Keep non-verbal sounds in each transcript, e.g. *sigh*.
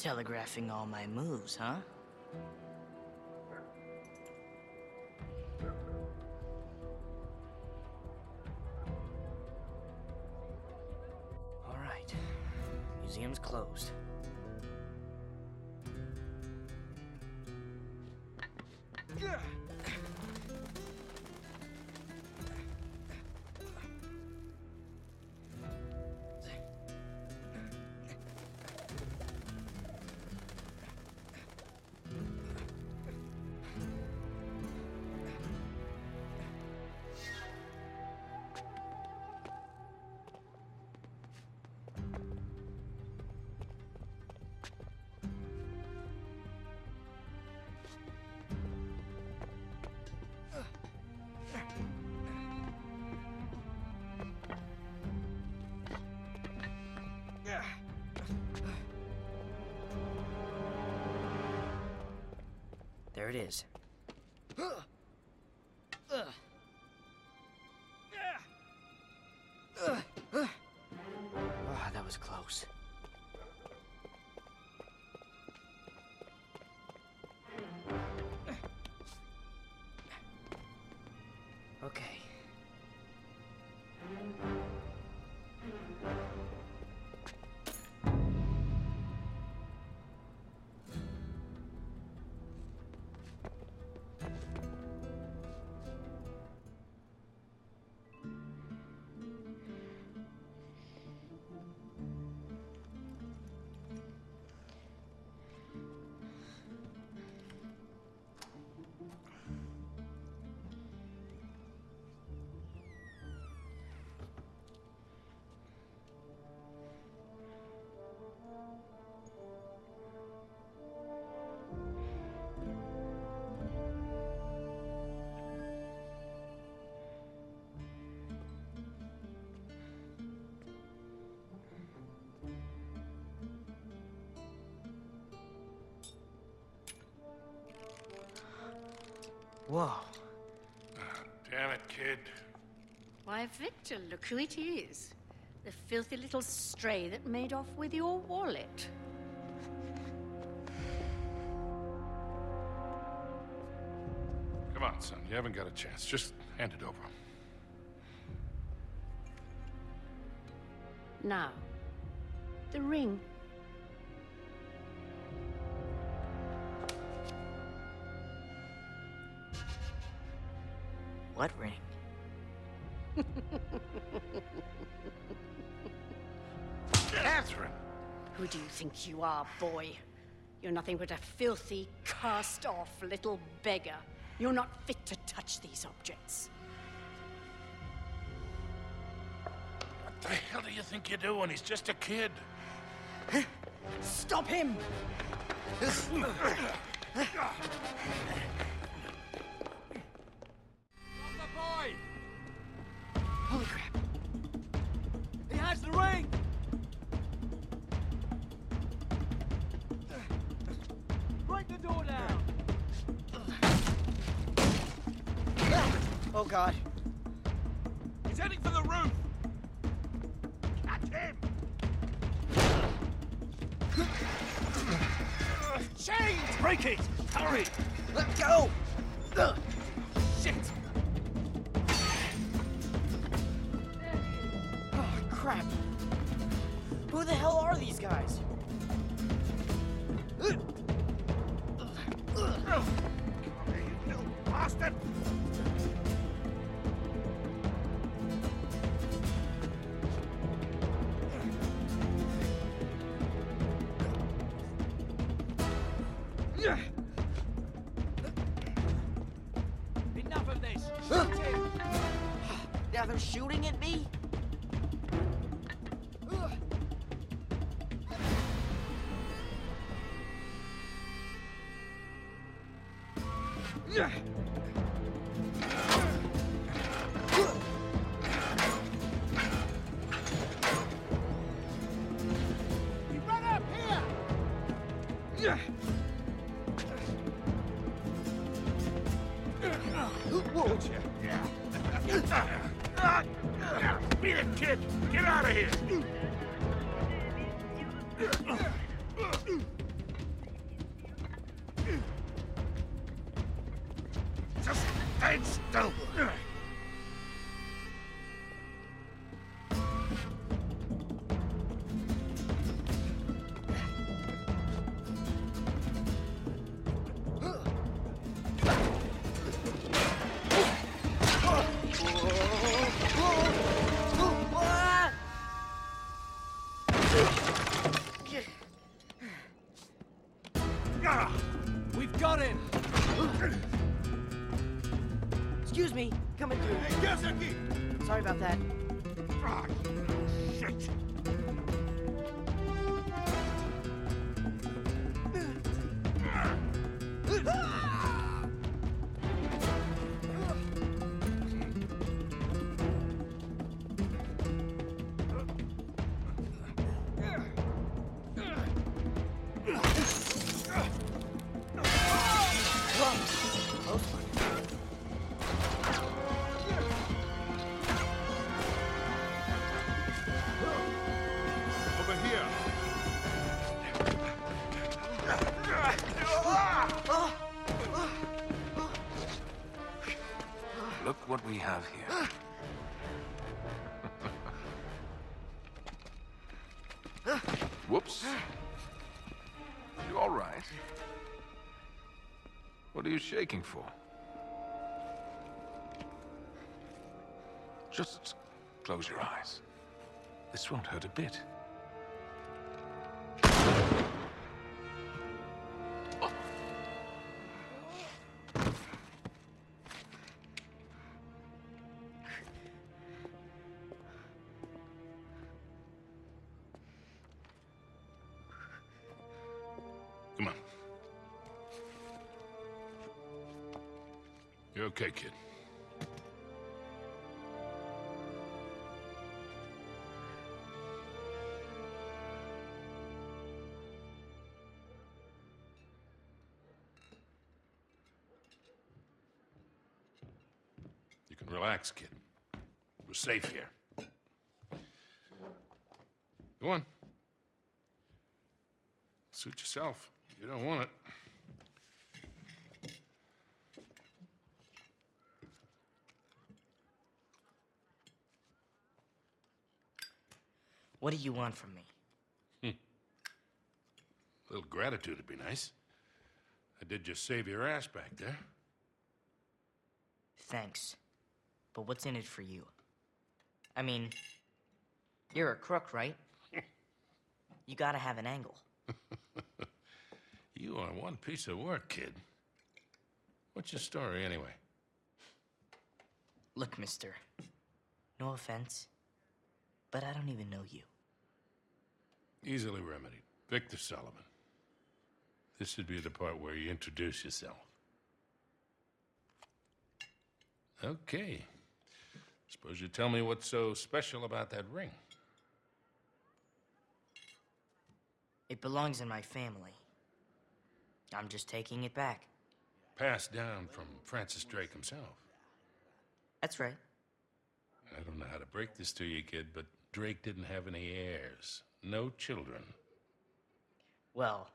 Telegraphing all my moves, huh? All right. Museum's closed. There it is. Whoa. Ah, damn it, kid. Why, Victor, look who it is. The filthy little stray that made off with your wallet. Come on, son. You haven't got a chance. Just hand it over. Now, the ring. What ring? Katherine! Who do you think you are, boy? You're nothing but a filthy, cast off little beggar. You're not fit to touch these objects. What the hell do you think you're doing? He's just a kid. Stop him! *laughs* Oh god. He's heading for the roof! Catch him! Chains! Break it! Hurry! Let go! Shit! Oh, crap. Who the hell are these guys? You little bastard! Now shooting at me? He Beat it, kid! Get out of here! Sorry about that. Ah, shit! Whoops. You all right? What are you shaking for? Just close your eyes. This won't hurt a bit. Come on. You're okay, kid? You can relax, kid. We're safe here. Go on. Suit yourself. You don't want it. What do you want from me? A little gratitude would be nice. I did just save your ass back there. Thanks. But what's in it for you? I mean, you're a crook, right? *laughs* you gotta have an angle. You are one piece of work, kid. What's your story, anyway? Look, mister. No offense, but I don't even know you. Easily remedied. Victor Sullivan. This should be the part where you introduce yourself. Okay. Suppose you tell me what's so special about that ring. It belongs in my family. I'm just taking it back. Passed down from Francis Drake himself. That's right. I don't know how to break this to you, kid, but Drake didn't have any heirs. No children. Well,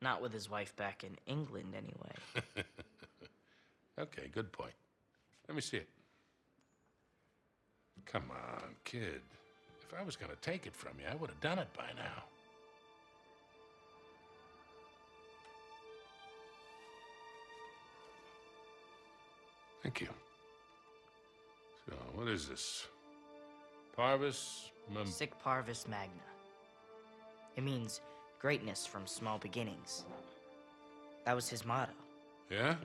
not with his wife back in England, anyway. *laughs* Okay, good point. Let me see it. Come on, kid. If I was gonna take it from you, I would have done it by now. Thank you. So, what is this? Parvis Mem- Sic Parvis Magna. It means greatness from small beginnings. That was his motto. Yeah?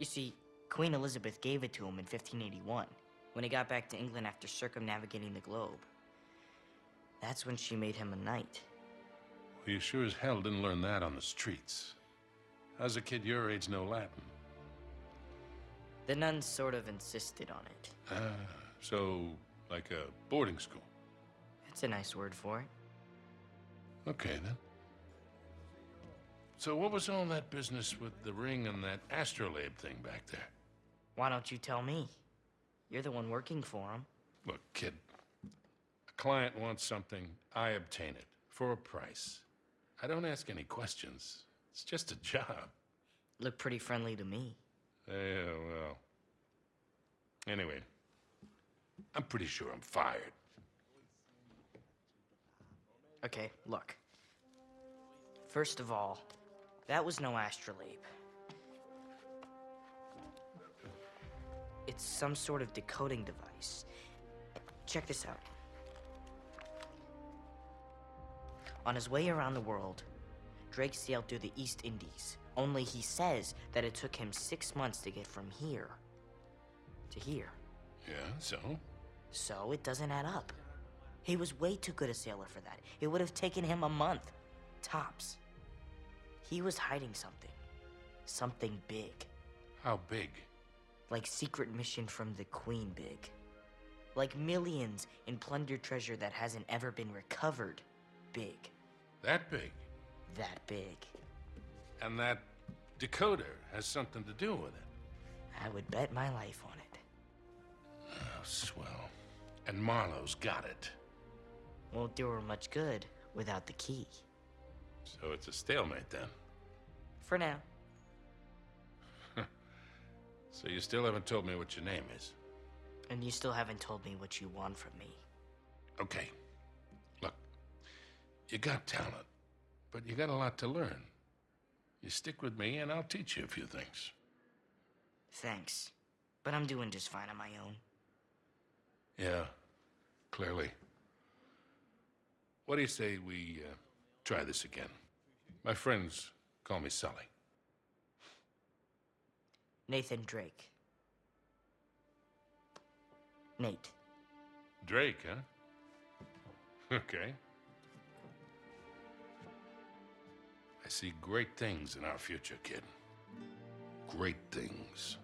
You see, Queen Elizabeth gave it to him in 1581, when he got back to England after circumnavigating the globe. That's when she made him a knight. Well, you sure as hell didn't learn that on the streets. How's a kid your age know Latin? The nuns sort of insisted on it. Ah, so like a boarding school. That's a nice word for it. Okay, then. So what was all that business with the ring and that astrolabe thing back there? Why don't you tell me? You're the one working for him. Look, kid. A client wants something, I obtain it for a price. I don't ask any questions. It's just a job. Look pretty friendly to me. Yeah, well, Anyway, I'm pretty sure I'm fired. Okay, look. First of all, that was no astrolabe. It's some sort of decoding device. Check this out. On his way around the world, Drake sailed through the East Indies. Only he says that it took him six months to get from here to here. Yeah, so? So it doesn't add up. He was way too good a sailor for that. It would have taken him a month, tops. He was hiding something. Something big. How big? Like secret mission from the Queen big. Like millions in plundered treasure that hasn't ever been recovered big. That big? That big. And that decoder has something to do with it. I would bet my life on it. Oh, swell. And Marlowe's got it. Won't do her much good without the key. So it's a stalemate then. For now. *laughs* So you still haven't told me what your name is. And you still haven't told me what you want from me. Okay. Look, you got talent, but you got a lot to learn. You stick with me, and I'll teach you a few things. Thanks. But I'm doing just fine on my own. Yeah, clearly. What do you say we uh, try this again? My friends call me Sully. Nathan Drake. Nate. Drake, huh? *laughs* Okay. I see great things in our future, kid. Great things.